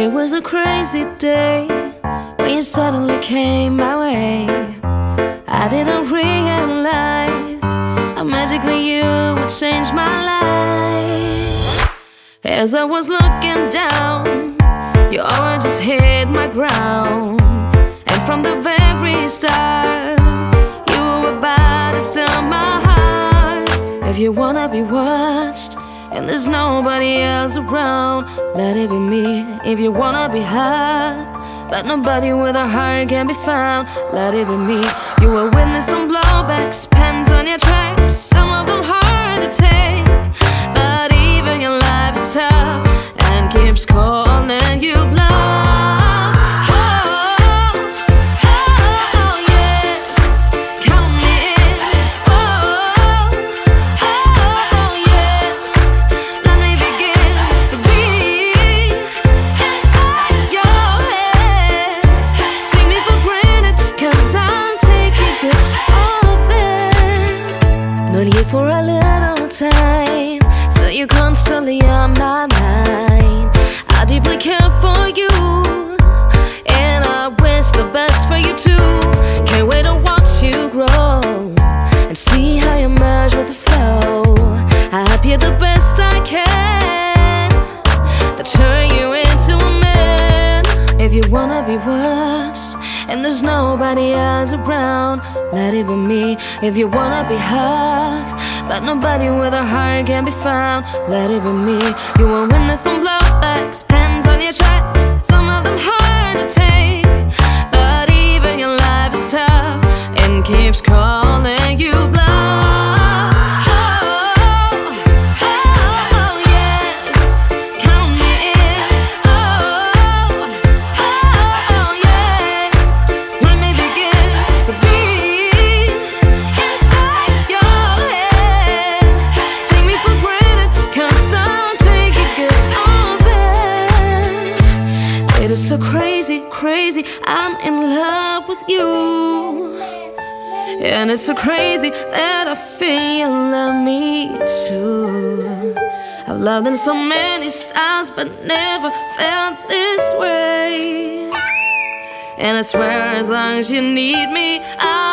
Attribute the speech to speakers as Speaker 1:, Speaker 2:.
Speaker 1: It was a crazy day when you suddenly came my way. I didn't realize how magically you would change my life. As I was looking down, your aura just hit my ground. And from the very start, you were about to steal my heart. If you wanna be watched, and there's nobody else around. Let it be me if you wanna be hurt. But nobody with a heart can be found. Let it be me. You will witness some blowbacks, for a little time So you're constantly on my mind. I deeply care for you And I wish the best for you too. Can't wait to watch you grow And see how you merge with the flow. I hope you're the best I can. To turn you into a man. If you wanna be watched and there's nobody else around. Let it be me if you wanna be hugged. But nobody with a heart can be found. Let it be me. You will witness some blowbacks, pens on your tracks. Some of them hard to take. But even your life is tough and keeps calling so crazy, crazy. I'm in love with you. And it's so crazy that I feel love me too. I've loved in so many styles, but never felt this way. And I swear, as long as you need me, I will stay.